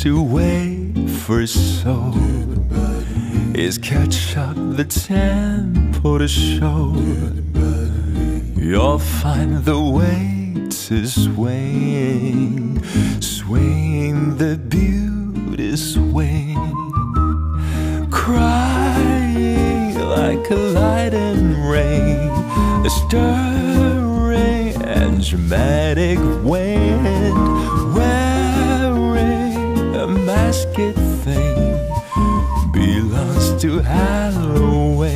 to wait for so is catch up the tempo to show. You'll find the way to swaying, swaying the beauty swing, crying like a light and rain, a stirring and dramatic wind, a masked thing belongs to Halloween.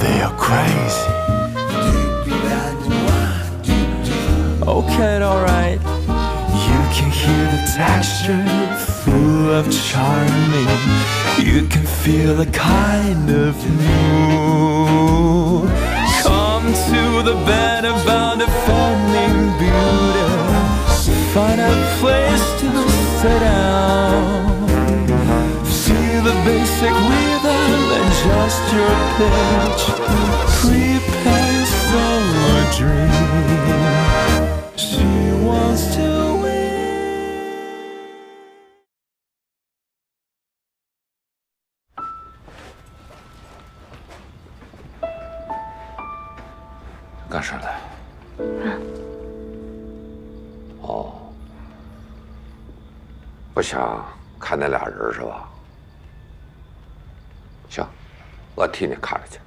They are crazy. Okay, alright. You can hear the texture, full of charming. You can feel the kind of mood. Come to the bed about Find a place to sit down. Feel the basic rhythm and just your pitch. Prepare for a dream. 想看那俩人是吧？行，我替你看着去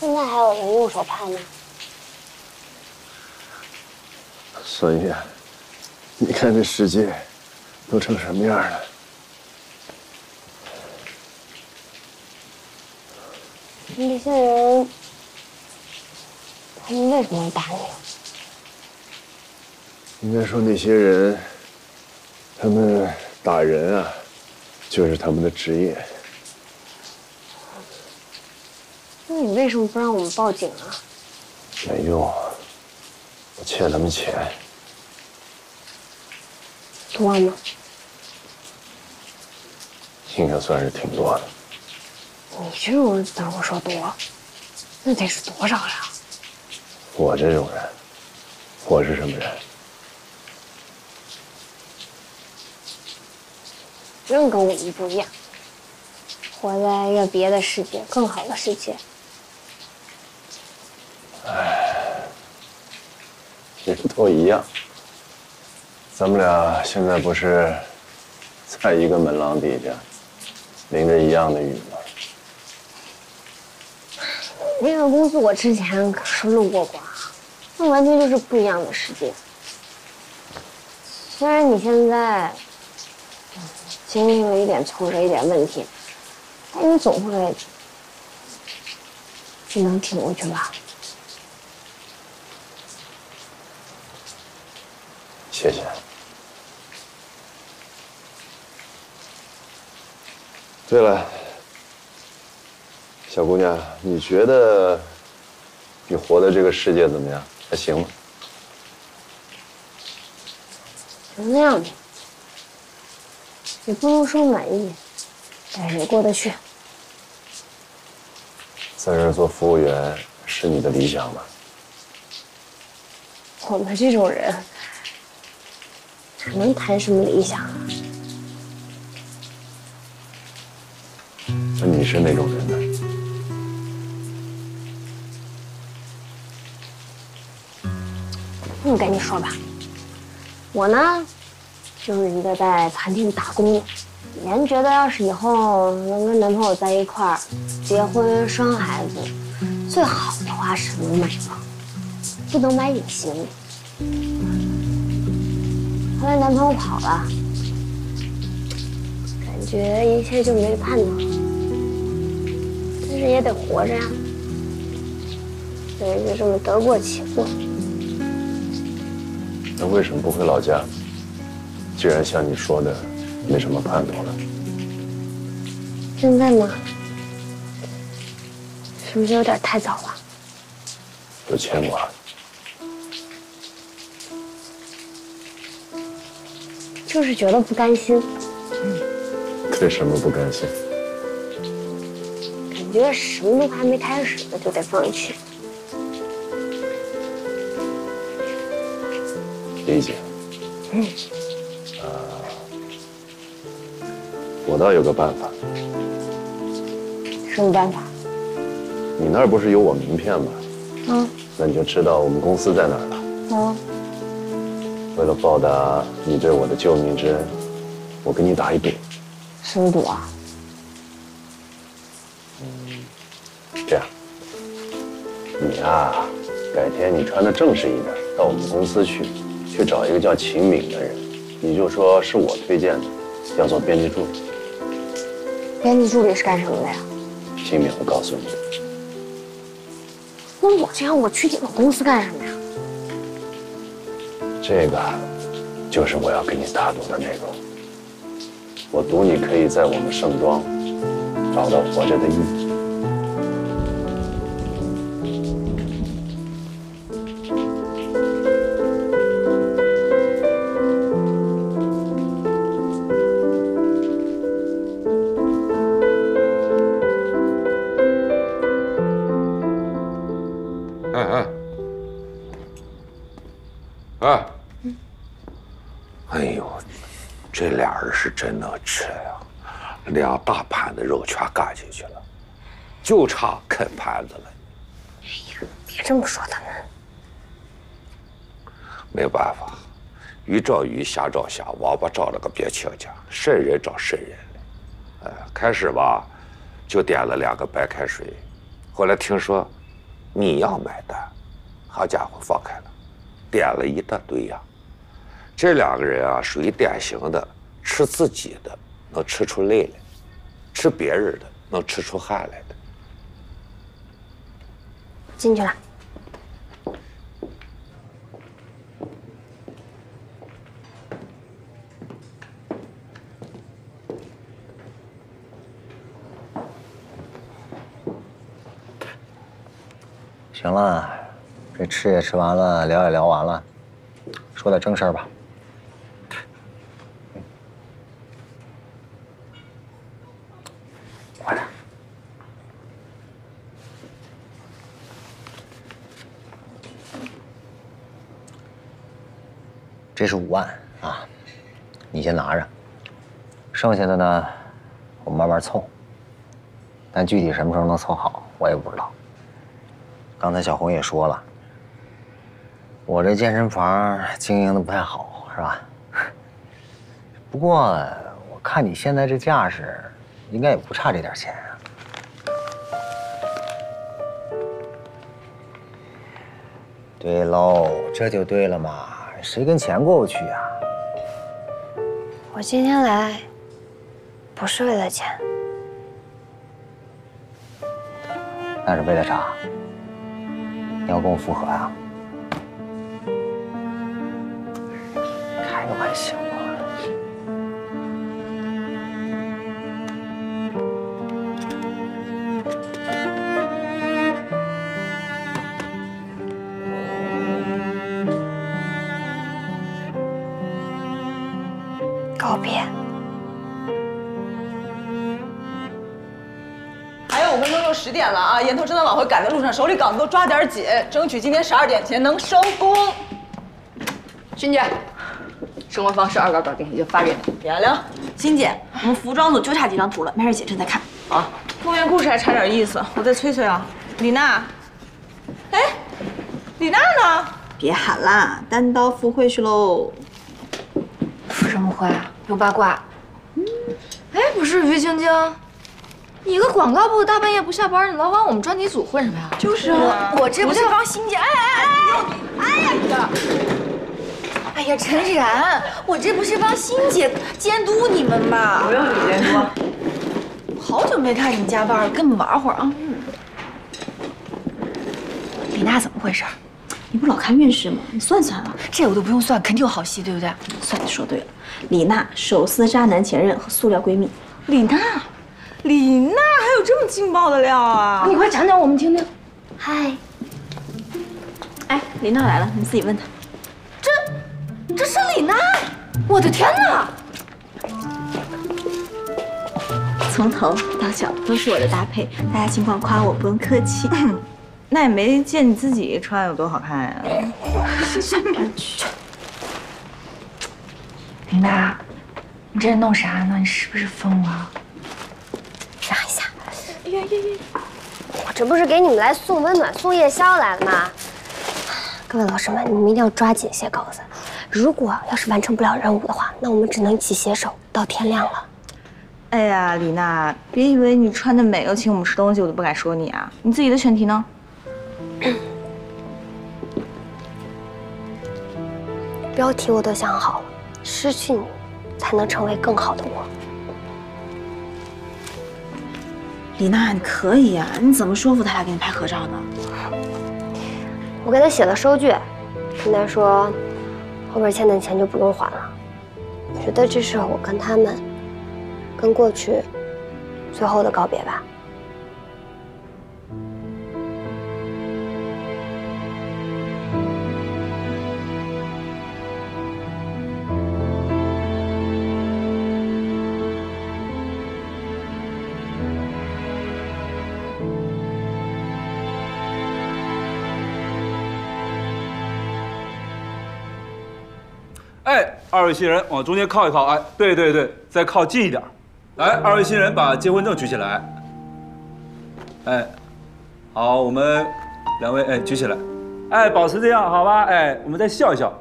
现在还有人用手拍呢。孙越，你看这世界都成什么样了？那些人，他们为什么打你？应该说那些人，他们打人啊，就是他们的职业。那你为什么不让我们报警啊？没用，我欠他们钱，多吗？应该算是挺多的。你这种人怎么说多？那得是多少呀？我这种人，我是什么人？真跟我们不一样，活在一个别的世界，更好的世界。人都一样。咱们俩现在不是在一个门廊底下，淋着一样的雨吗？那个公司我之前可是路过过，那完全就是不一样的世界。虽然你现在经历了一点挫折，一点问题，但你总会你能挺过去吧？谢谢。对了，小姑娘，你觉得你活的这个世界怎么样？还行吗？就那样吧，也不能说满意，但是也过得去。在这儿做服务员是你的理想吗？我们这种人，哪能谈什么理想啊？那你是哪种人呢？那我跟你说吧，我呢，就是一个在餐厅打工的。妍觉得，要是以后能跟男朋友在一块儿，结婚生孩子，最好的话是能买房，不能买隐形。后来男朋友跑了，感觉一切就没盼头了。但是也得活着呀，所以就这么得过且过。那为什么不回老家？既然像你说的，没什么盼头了。现在吗？是不是有点太早了？有牵挂，就是觉得不甘心，为什么不甘心？感觉什么都还没开始呢就得放弃。理解。嗯。我倒有个办法。什么办法？你那儿不是有我名片吗？嗯。那你就知道我们公司在哪儿了。嗯。为了报答你对我的救命之恩，我跟你打一赌。什么赌啊？这样，你啊，改天你穿的正式一点，到我们公司去，去找一个叫秦敏的人，你就说是我推荐的，要做编辑助理。编辑助理是干什么的呀？秦敏会告诉你的。那我这样，我去你们公司干什么呀？这个，就是我要跟你打赌的内容。我赌你可以在我们盛庄找到活着的意义。真能吃呀，两大盘子肉全干进去了，就差啃盘子了。哎呀别这么说他们。没办法，鱼找鱼，虾找虾，王八找了个别亲家，瘆人找瘆人开始吧，就点了两个白开水，后来听说你要买单，好家伙，放开了，点了一大堆呀。这两个人啊，属于典型的吃自己的能吃出泪来，吃别人的能吃出汗来的。进去了。行了，这吃也吃完了，聊也聊完了，说点正事儿吧。快点。这是五万啊，你先拿着，剩下的呢，我们慢慢凑。但具体什么时候能凑好，我也不知道。刚才小红也说了，我这健身房经营的不太好，是吧？不过我看你现在这架势，应该也不差这点钱啊。对喽，这就对了嘛，谁跟钱过不去啊？我今天来，不是为了钱，那是为了啥？你要跟我复合啊、开个玩笑还有五分钟就十点了啊！严头正在往回赶的路上，手里稿子都抓点紧，争取今天十二点前能收工。欣姐，生活方式二稿搞定，已经发给你。点亮，欣姐，我们服装组就差几张图了，没事姐正在看。啊，后面故事还差点意思，我再催催啊。李娜，哎，李娜呢？别喊啦，单刀赴会去喽。赴什么会啊？有八卦？哎，不是于晶晶，你个广告部大半夜不下班，你老往我们专题组混什么呀？就是啊，我这不是帮欣姐，哎哎哎哎呀！哎呀，陈然，我这不是帮欣姐监督你们吗？不用你监督。好久没看你加班了，跟你们玩会儿啊。李娜怎么回事？你不老看运势吗？你算算啊。这我都不用算，肯定有好戏，对不对？算你说对了，李娜手撕渣男前任和塑料闺蜜。李娜，李娜还有这么劲爆的料啊！你快讲讲我们听听。嗨，哎，李娜来了，你自己问她。这，这是李娜！我的天哪！从头到脚都是我的搭配，大家尽管夸我，不用客气。那也没见你自己穿有多好看呀。上边去。李娜，你这是弄啥呢？你是不是疯了？呀呀呀！我这不是给你们来送温暖、送夜宵来了吗？各位老师们，你们一定要抓紧写稿子。如果要是完成不了任务的话，那我们只能一起携手到天亮了。哎呀，李娜，别以为你穿的美又请我们吃东西，我就不敢说你啊。你自己的选题呢？标题我都想好了，失去你，才能成为更好的我。李娜，你可以啊、你怎么说服他俩给你拍合照呢？我给他写了收据，跟他说后边欠的钱就不用还了。我觉得这是我跟他们、跟过去最后的告别吧。二位新人往中间靠一靠，哎，对对对，再靠近一点。来，二位新人把结婚证举起来。哎，好，我们两位哎举起来，哎，保持这样，好吧？哎，我们再笑一笑，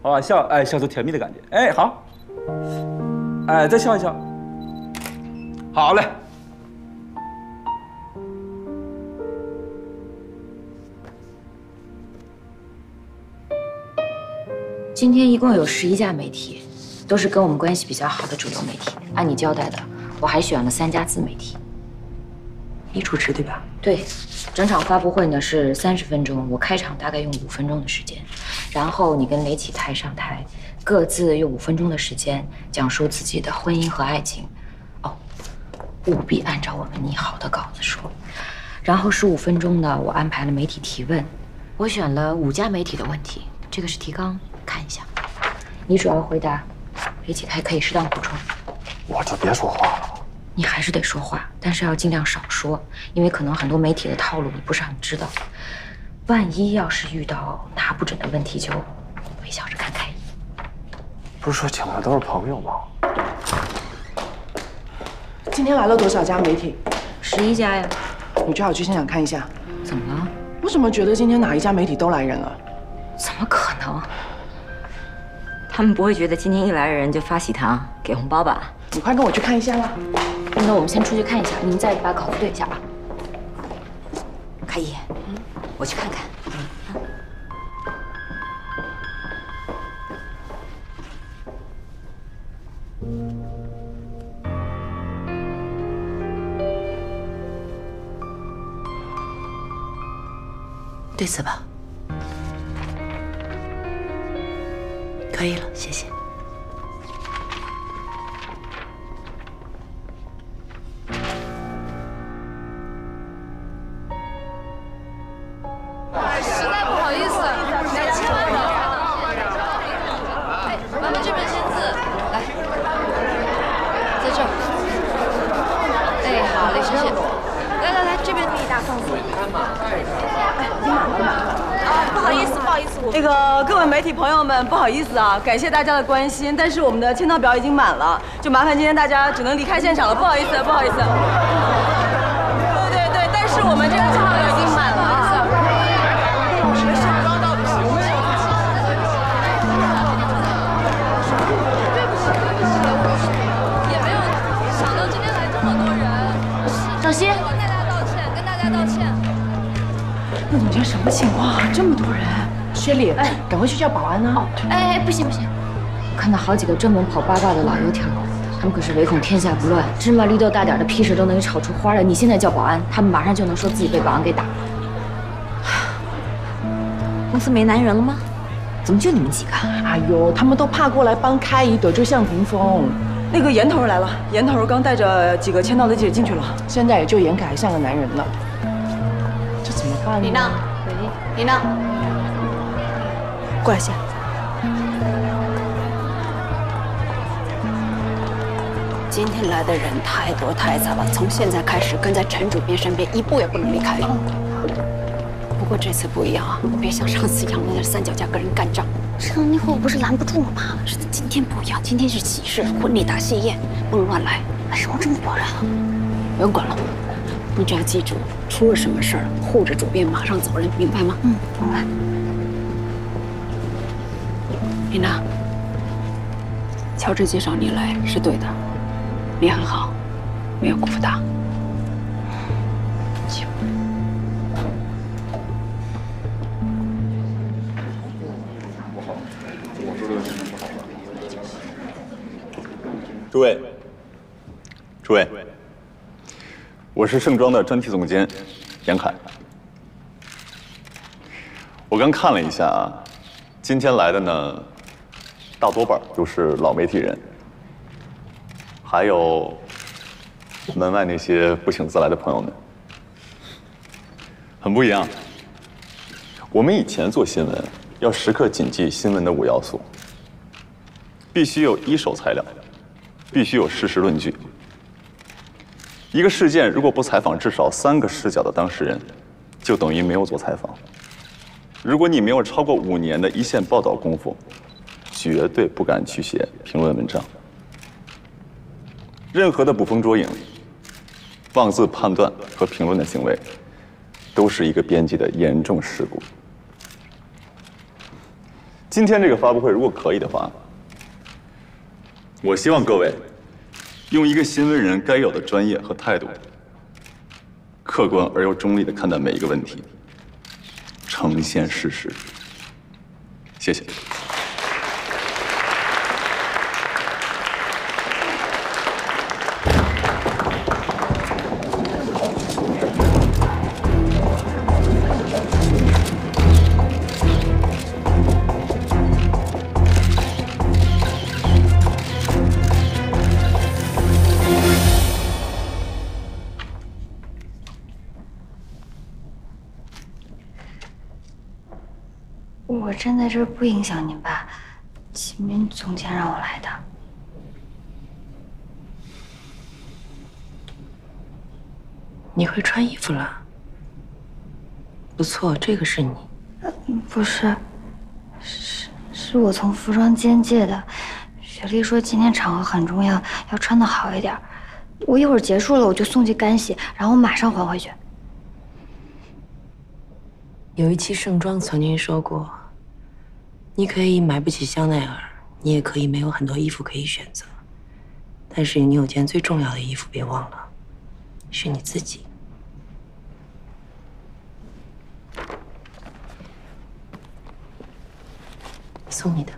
好吧？笑，哎，笑出甜蜜的感觉。哎，好，哎，再笑一笑。好嘞。今天一共有十一家媒体，都是跟我们关系比较好的主流媒体。按你交代的，我还选了三家自媒体。你主持对吧？对，整场发布会呢是三十分钟，我开场大概用五分钟的时间，然后你跟雷启泰上台，各自用五分钟的时间讲述自己的婚姻和爱情。哦，务必按照我们拟好的稿子说。然后十五分钟呢，我安排了媒体提问，我选了五家媒体的问题，这个是提纲，看一下。你主要回答，雷启泰可以适当补充。我就别说话了。你还是得说话，但是要尽量少说，因为可能很多媒体的套路你不是很知道。万一要是遇到拿不准的问题，就微笑着看开。不是说请的都是朋友吗？今天来了多少家媒体？十一家呀。你最好去现场看一下。怎么了？我怎么觉得今天哪一家媒体都来人了？怎么可能？他们不会觉得今天一来人就发喜糖给红包吧？你快跟我去看一下啦。那我们先出去看一下，你们再把稿子对一下啊。开一，我去看看。对此吧。可以了，谢谢。们不好意思啊感谢大家的关心但是我们的签到表已经满了就麻烦今天大家只能离开现场了不好意思不好意思。对对对但是我们这个签到表已经满了啊对不起对不起对不起对不起对不起对不起对不起对不起也没有想到今天来这么多人掌心跟大家道歉跟大家道歉陆总监什么情况啊？这么多人。薛丽，哎，赶快去叫保安呢。哎哎，不行不行，我看到好几个专门跑八卦的老油条，他们可是唯恐天下不乱，芝麻绿豆大点的屁事都能给炒出花来。你现在叫保安，他们马上就能说自己被保安给打了。公司没男人了吗？怎么就你们几个？哎呦，他们都怕过来帮开一朵，就向霆锋。那个严头来了，严头刚带着几个签到的记者进去了。现在也就严凯还像个男人了，这怎么办呢？你呢？你呢？过来先。今天来的人太多太杂了，从现在开始跟在陈主编身边，一步也不能离开。不过这次不一样啊，别像上次一样在三脚架跟人干仗。这样那会我不是拦不住了吗？是的，今天不一样，今天是喜事，婚礼大喜宴，不能乱来。为什么这么多人？不用管了，你只要记住，出了什么事儿，护着主编马上走人，明白吗？嗯，明白。米娜，乔治介绍你来是对的，你很好，没有辜负他。诸位，诸位，我是盛装的专题总监严凯。我刚看了一下啊，今天来的呢，大多半都是老媒体人，还有门外那些不请自来的朋友们，很不一样。我们以前做新闻要时刻谨记新闻的五要素，必须有一手材料。必须有事实论据。一个事件如果不采访至少三个视角的当事人，就等于没有做采访。如果你没有超过五年的一线报道功夫，绝对不敢去写评论文章。任何的捕风捉影、妄自判断和评论的行为，都是一个编辑的严重事故。今天这个发布会，如果可以的话。我希望各位用一个新闻人该有的专业和态度，客观而又中立的看待每一个问题，呈现事实。谢谢。站在这儿不影响您吧？秦明总监让我来的。你会穿衣服了，不错，这个是你。不是，是是我从服装间借的。雪莉说今天场合很重要，要穿的好一点。我一会儿结束了，我就送去干洗，然后马上还回去。有一期盛装曾经说过，你可以买不起香奈儿，你也可以没有很多衣服可以选择，但是你有件最重要的衣服，别忘了，是你自己。送你的。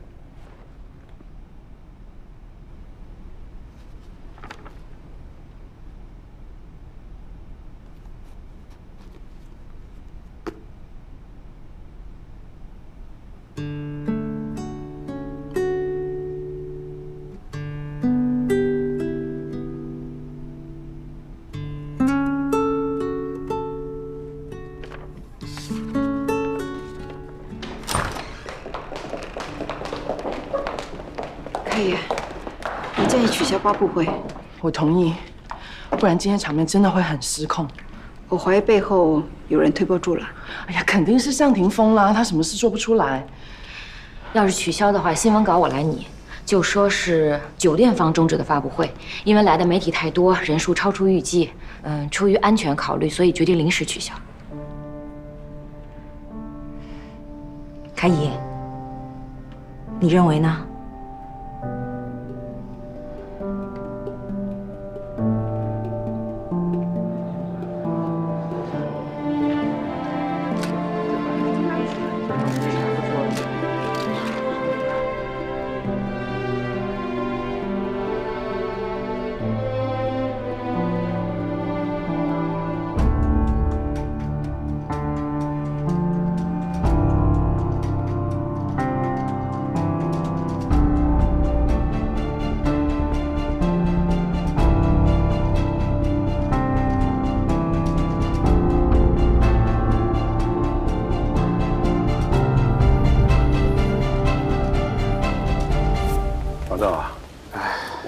我建议取消发布会。我同意，不然今天场面真的会很失控。我怀疑背后有人推波助澜。哎呀，肯定是向霆锋啦，他什么事做不出来？要是取消的话，新闻稿我来拟，就说是酒店方终止的发布会，因为来的媒体太多，人数超出预计，嗯，出于安全考虑，所以决定临时取消。凯姨，你认为呢？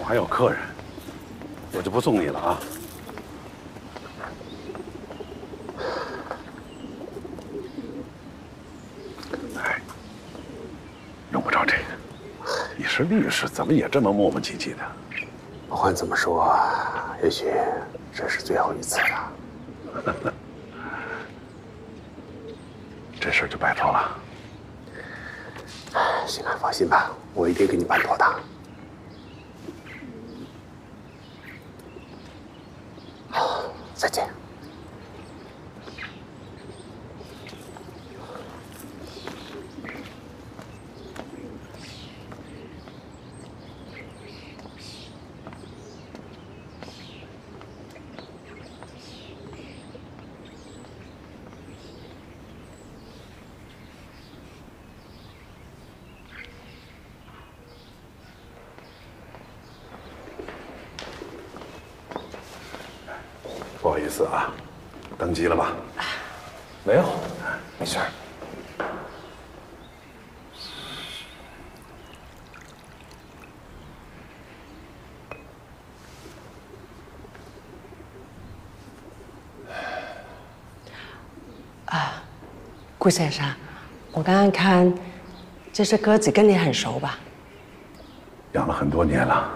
还有客人，我就不送你了啊。哎，用不着这个。你是律师，怎么也这么磨磨唧唧的？不管怎么说，也许这是最后一次了。这事儿就拜托了。行啊，放心吧，我一定给你办妥当。好，再见。不好意思啊，登机了吧？没有，没事儿。啊，顾先生，我刚刚看这只鸽子跟你很熟吧？养了很多年了，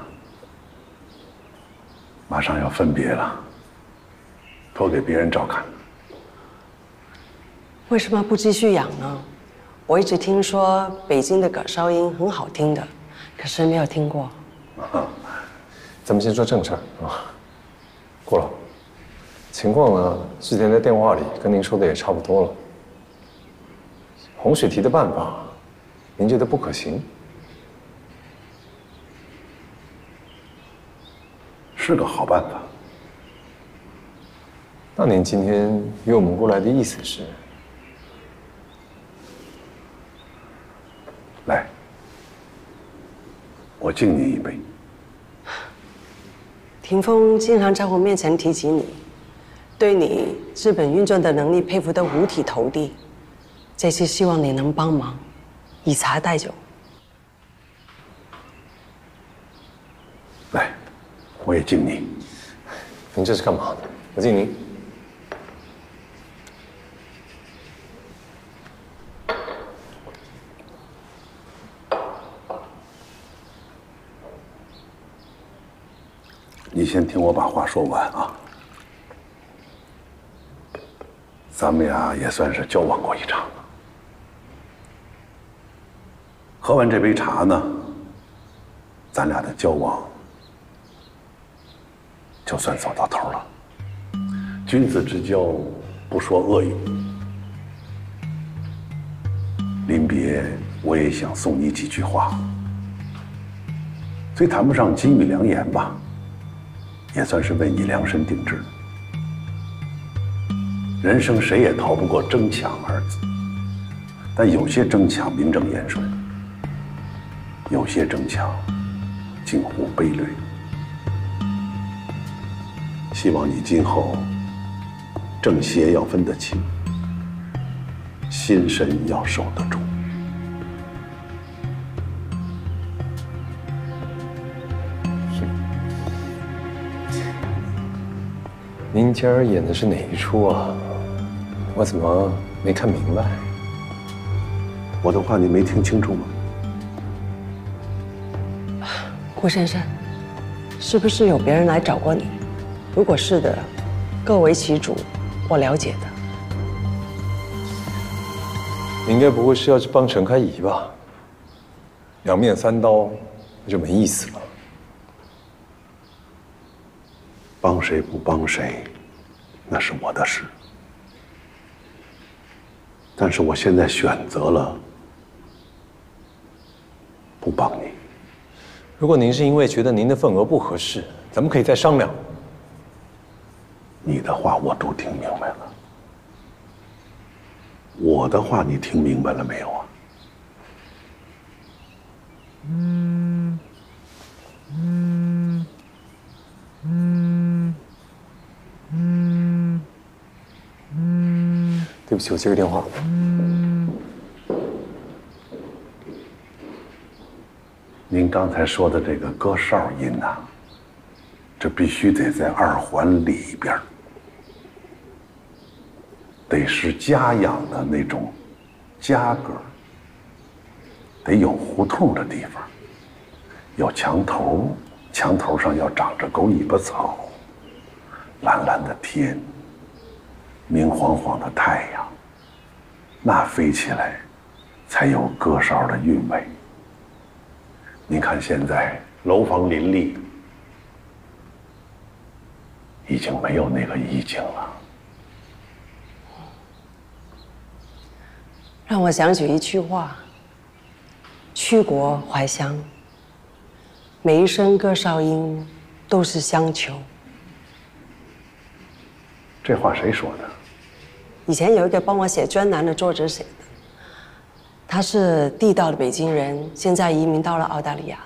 马上要分别了，托给别人照看。为什么不继续养呢？我一直听说北京的葛哨音很好听的，可是没有听过。咱们先说正事儿啊，顾老，情况呢，之前在电话里跟您说的也差不多了。洪水提的办法，您觉得不可行？是个好办法。那您今天约我们过来的意思是？来，我敬您一杯。霆锋经常在我面前提起你，对你资本运作的能力佩服得五体投地。这次希望你能帮忙，以茶代酒。来，我也敬你。您这是干嘛？我敬您。你先听我把话说完啊。咱们俩也算是交往过一场了。喝完这杯茶呢，咱俩的交往就算走到头了。君子之交不说恶语。临别，我也想送你几句话，虽谈不上金玉良言吧。也算是为你量身定制。人生谁也逃不过争抢二字，但有些争抢名正言顺，有些争抢近乎卑劣。希望你今后正邪要分得清，心神要守得住。您今儿演的是哪一出啊？我怎么没看明白？我的话你没听清楚吗？顾珊珊，是不是有别人来找过你？如果是的，各为其主，我了解的。你应该不会是要去帮陈开怡吧？两面三刀，那就没意思了。帮谁不帮谁，那是我的事。但是我现在选择了不帮你。如果您是因为觉得您的份额不合适，咱们可以再商量。你的话我都听明白了，我的话你听明白了没有啊？嗯嗯嗯嗯嗯。对不起，我接个电话。你您刚才说的这个歌哨音呐、这必须得在二环里边儿得是家养的那种家鸽，得有胡同的地方，有墙头，墙头上要长着狗尾巴草，蓝蓝的天，明晃晃的太阳，那飞起来才有歌哨的韵味。您看现在楼房林立，已经没有那个意境了。让我想起一句话：“去国怀乡，每一声歌哨音都是乡愁。这话谁说的？”以前有一个帮我写专栏的作者写的，他是地道的北京人，现在移民到了澳大利亚。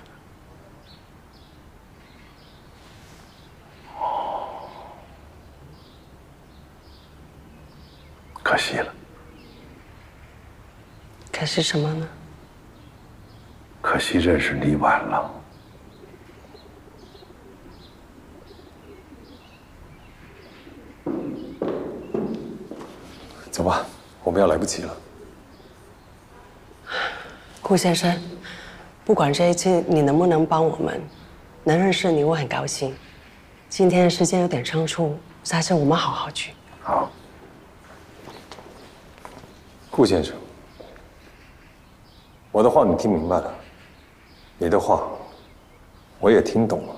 可惜了，可惜什么呢？可惜认识你晚了。走吧，我们要来不及了。顾先生，不管这一次你能不能帮我们，能认识你我很高兴。今天时间有点仓促，下次我们好好聚。好。顾先生，我的话你听明白了，你的话我也听懂了。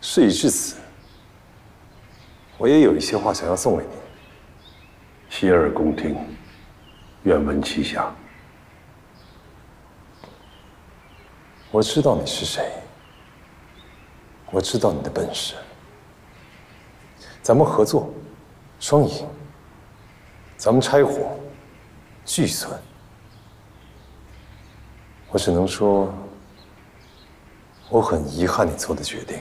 事已至此，我也有一些话想要送给你。洗耳恭听，愿闻其详。我知道你是谁，我知道你的本事，咱们合作，双赢。咱们拆伙，俱损。我只能说，我很遗憾你做的决定。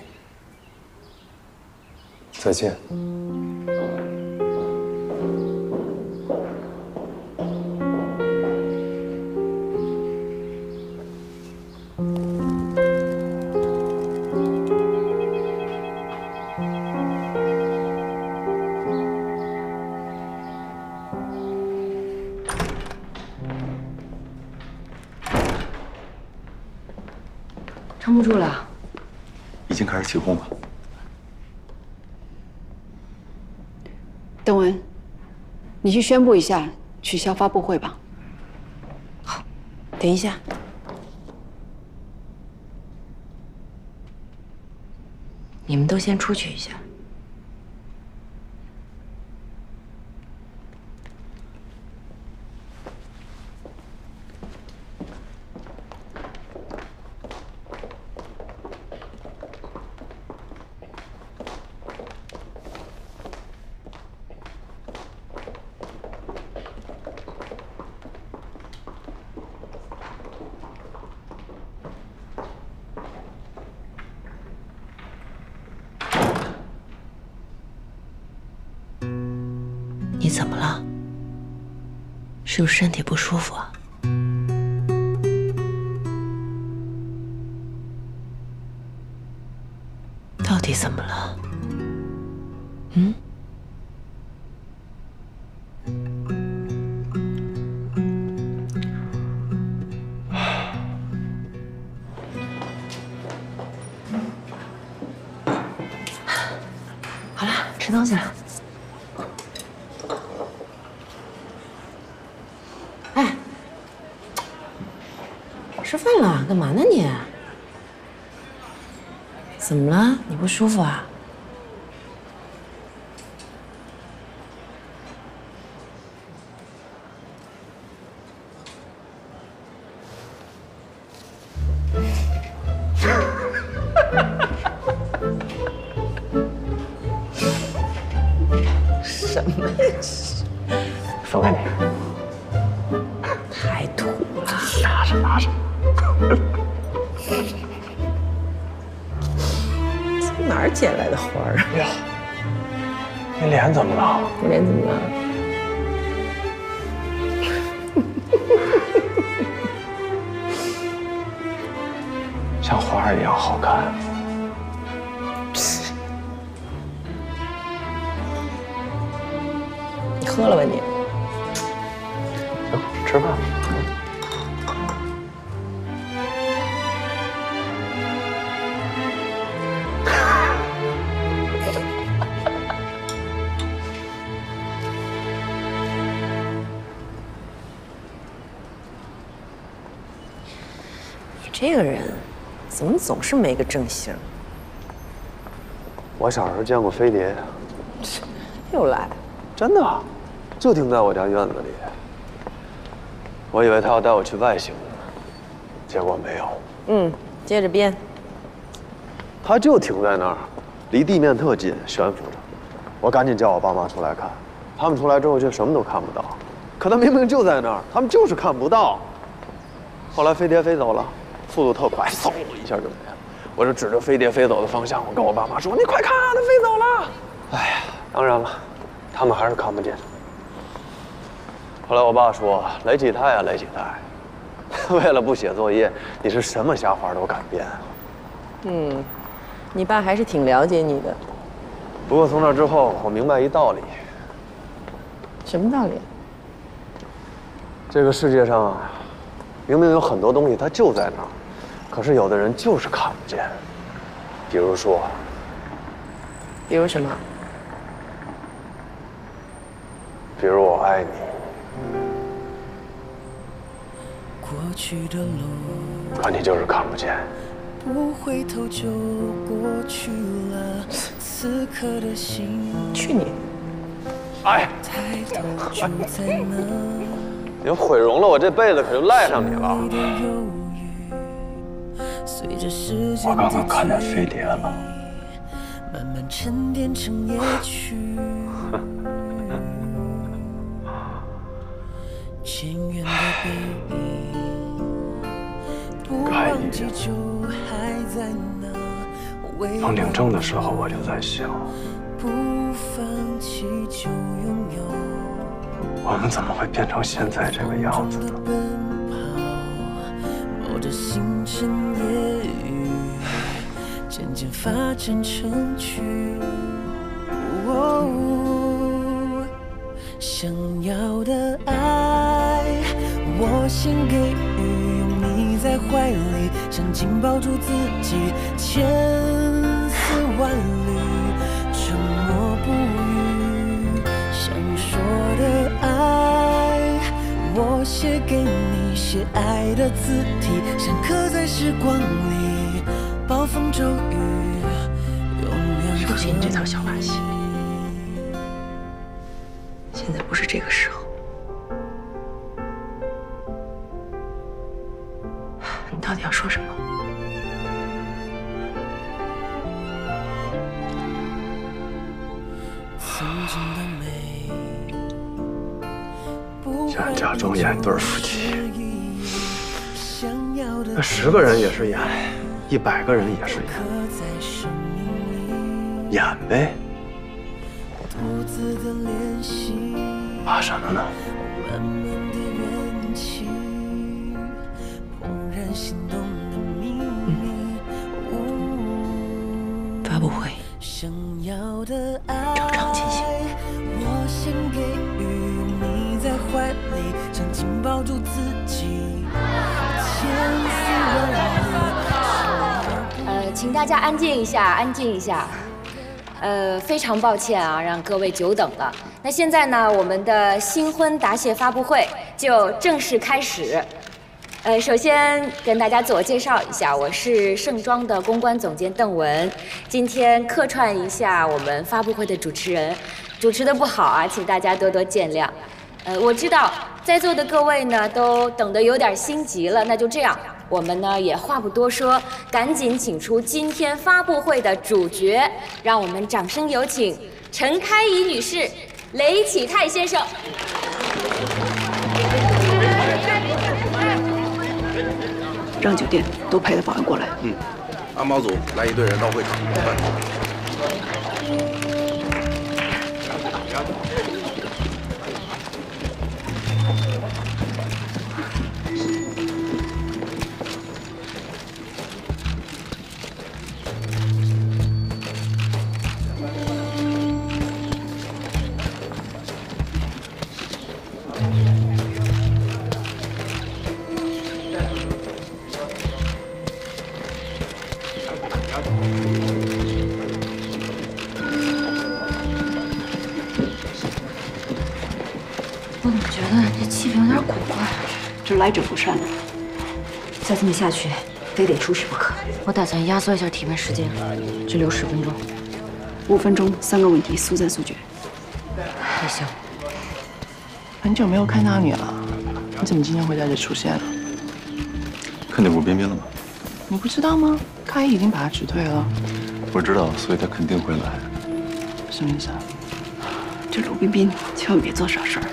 再见。住了，已经开始起哄了。邓文，你去宣布一下取消发布会吧。好等一下，你们都先出去一下。你怎么了？是不是身体不舒服啊？干嘛呢你？怎么了？你不舒服啊？什么呀？放开捡来的花儿啊？呀，你脸怎么了？我脸怎么了？像花儿一样好看。你喝了吧你？总是没个正形？我小时候见过飞碟，又来，真的，就停在我家院子里。我以为他要带我去外星呢，结果没有，嗯，接着编。他就停在那儿，离地面特近，悬浮着。我赶紧叫我爸妈出来看，他们出来之后却什么都看不到。可他明明就在那儿，他们就是看不到。后来飞碟飞走了，速度特快，嗖一下就没了。我就指着飞碟飞走的方向，我跟我爸妈说：“你快看，它飞走了！”哎呀，当然了，他们还是看不见。后来我爸说：“雷启泰啊，雷启泰，为了不写作业，你是什么瞎话都敢编。”嗯，你爸还是挺了解你的。不过从那之后，我明白一道理：什么道理？这个世界上啊，明明有很多东西它就在那儿，可是有的人就是看不见。比如说，比如什么？比如我爱你。过去的路可你就是看不见。不回头就过去了，此刻的心。去你！哎，抬头就在那。你毁容了，我这辈子可就赖上你了。我刚刚看 见飞碟了。慢慢沉淀成夜曲。渐远的背影，不忘记就还在那。当领证的时候，我就在想，不放。我们怎么会变成现在这个样子呢？冒着星辰夜雨，渐渐发展成曲。哦，想要的爱，我先给予，拥你在怀里，想紧抱住自己，千丝万缕，给你，写爱的字体，像刻在时光里，暴风骤雨，永远收起你这套小把戏。现在不是这个时对夫妻，想要的那十个人也是演，一百个人也是演，演呗。独自的练习，怕什么呢？慢慢的缘起，怦然心动的秘密。发布会请大家安静一下，安静一下。呃，非常抱歉啊，让各位久等了。那现在呢，我们的新婚答谢发布会就正式开始。呃，首先跟大家自我介绍一下，我是盛装的公关总监邓文，今天客串一下我们发布会的主持人，主持的不好啊，请大家多多见谅。呃，我知道在座的各位呢都等得有点心急了，那就这样，我们呢也话不多说，赶紧请出今天发布会的主角，让我们掌声有请陈开怡女士、雷启泰先生。让酒店都派的保安过来。嗯，安保组来一队人到会场。我怎么觉得这气氛有点古怪？这来者不善。再这么下去，非得出事不可。我打算压缩一下提问时间，只留十分钟。五分钟，三个问题，速战速决。也行。很久没有看到你了，你怎么今天会在这出现了？看见吴彬彬了吗？你不知道吗？开已经把他辞退了。我知道，所以他肯定会来。什么意思啊？这鲁冰冰千万别做傻事儿。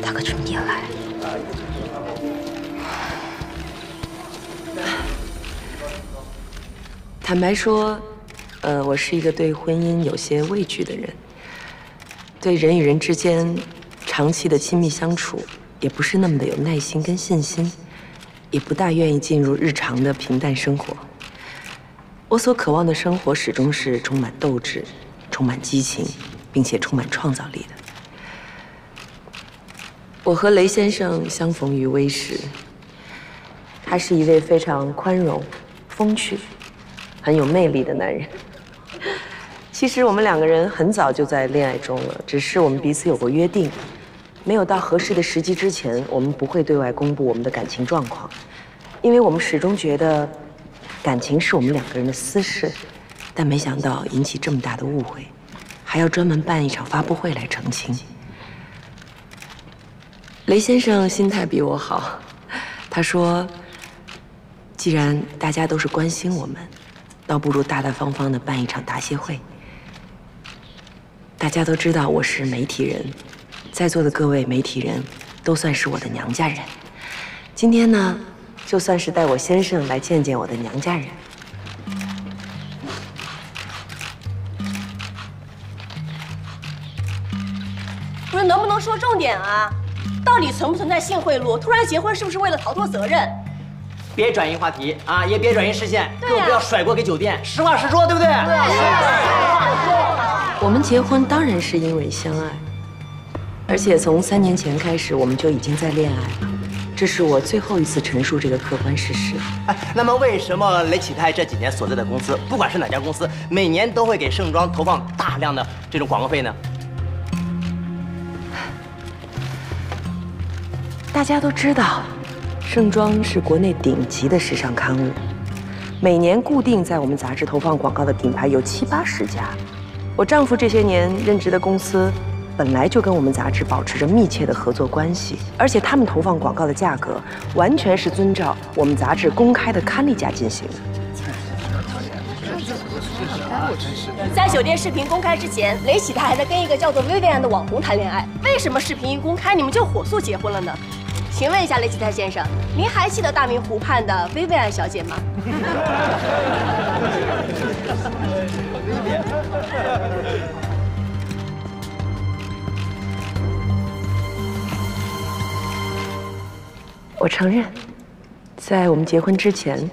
他可真也来。坦白说，呃，我是一个对婚姻有些畏惧的人，对人与人之间长期的亲密相处，也不是那么的有耐心跟信心，也不大愿意进入日常的平淡生活。我所渴望的生活始终是充满斗志、充满激情，并且充满创造力的。我和雷先生相逢于微时，他是一位非常宽容、风趣。很有魅力的男人。其实我们两个人很早就在恋爱中了，只是我们彼此有过约定，没有到合适的时机之前，我们不会对外公布我们的感情状况，因为我们始终觉得感情是我们两个人的私事。但没想到引起这么大的误会，还要专门办一场发布会来澄清。雷先生心态比我好，他说：“既然大家都是关心我们。”倒不如大大方方的办一场答谢会。大家都知道我是媒体人，在座的各位媒体人都算是我的娘家人。今天呢，就算是带我先生来见见我的娘家人。不是，能不能说重点啊？到底存不存在性贿赂？突然结婚是不是为了逃脱责任？别转移话题啊，也别转移视线，更不要甩锅给酒店。实话实说，对不对？对。我们结婚当然是因为相爱，而且从三年前开始，我们就已经在恋爱了。这是我最后一次陈述这个客观事实。哎，那么为什么雷启泰这几年所在的公司，不管是哪家公司，每年都会给盛装投放大量的这种广告费呢？大家都知道。盛装是国内顶级的时尚刊物，每年固定在我们杂志投放广告的品牌有七八十家。我丈夫这些年任职的公司，本来就跟我们杂志保持着密切的合作关系，而且他们投放广告的价格，完全是遵照我们杂志公开的刊例价进行的。在酒店视频公开之前，雷启泰还在跟一个叫做薇薇安的网红谈恋爱。为什么视频一公开，你们就火速结婚了呢？请问一下雷启泰先生，您还记得大明湖畔的薇薇安小姐吗？我承认，在我们结婚之前，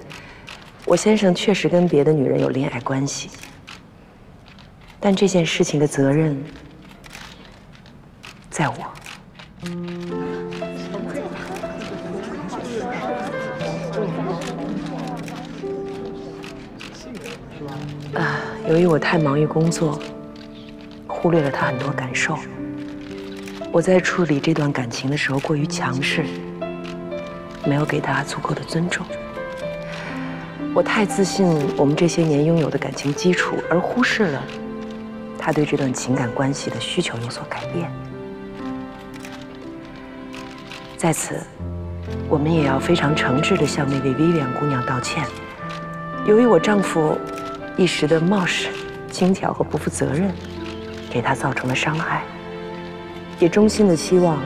我先生确实跟别的女人有恋爱关系，但这件事情的责任在我。啊，由于我太忙于工作，忽略了他很多感受。我在处理这段感情的时候过于强势，没有给他足够的尊重。我太自信我们这些年拥有的感情基础，而忽视了他对这段情感关系的需求有所改变。在此，我们也要非常诚挚地向那位 Vivian 姑娘道歉。由于我丈夫。一时的冒失、轻佻和不负责任，给他造成了伤害。也衷心的希望，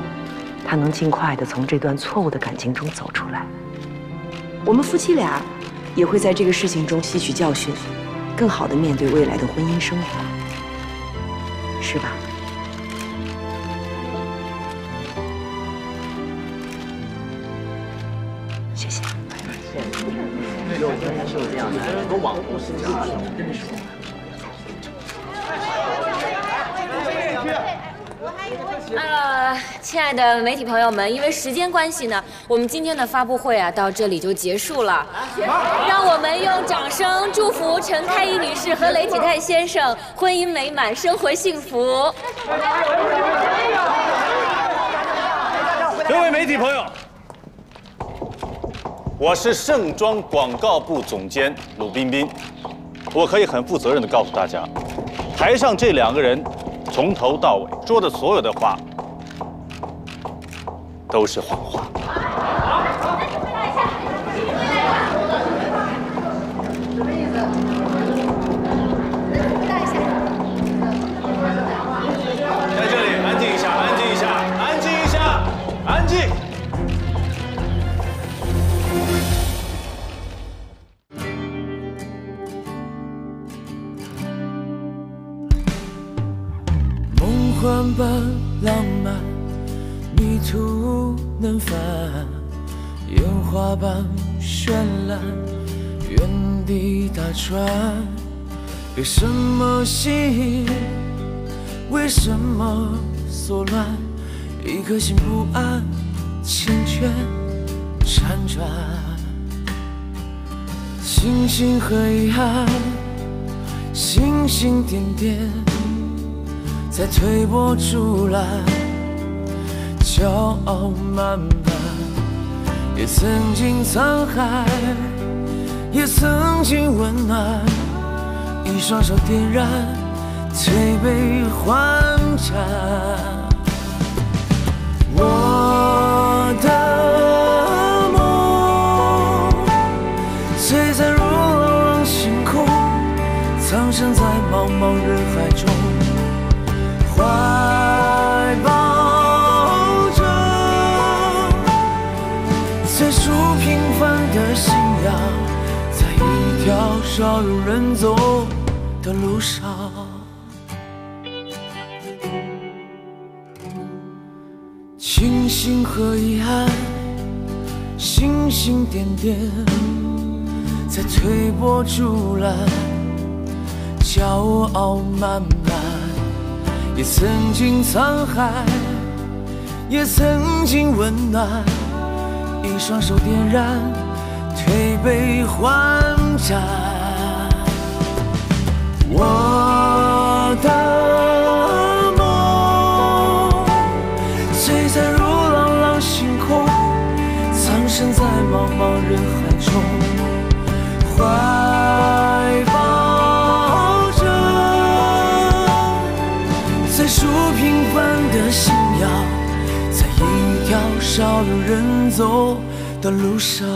他能尽快的从这段错误的感情中走出来。我们夫妻俩也会在这个事情中吸取教训，更好的面对未来的婚姻生活，是吧？谢谢。有钱人是这样的，很多网红是这样的。我跟你说。呃，亲爱的媒体朋友们，因为时间关系呢，我们今天的发布会啊到这里就结束了。让我们用掌声祝福陈开一女士和雷启泰先生婚姻美满，生活幸福。各位媒体朋友，我是盛装广告部总监鲁彬彬，我可以很负责任的告诉大家，台上这两个人从头到尾说的所有的话都是谎话。般浪漫，迷途能返，烟花般绚烂，原地打转。被什么吸引？为什么所乱？一颗心不安，缱绻辗转。星星和遗憾，星星点点。在推波助澜，骄傲慢慢，也曾经沧海，也曾经温暖，一双手点燃推杯换盏。我的梦，璀璨如朗朗星空，藏身在茫茫人海中。怀抱着最初平凡的信仰，在一条少有人走的路上。庆幸和遗憾，星星点点，在推波助澜，骄傲慢慢。也曾经沧海，也曾经温暖，一双手点燃推杯换盏。我的梦，璀璨如朗朗星空，藏身在茫茫人海中，少有人走的路上。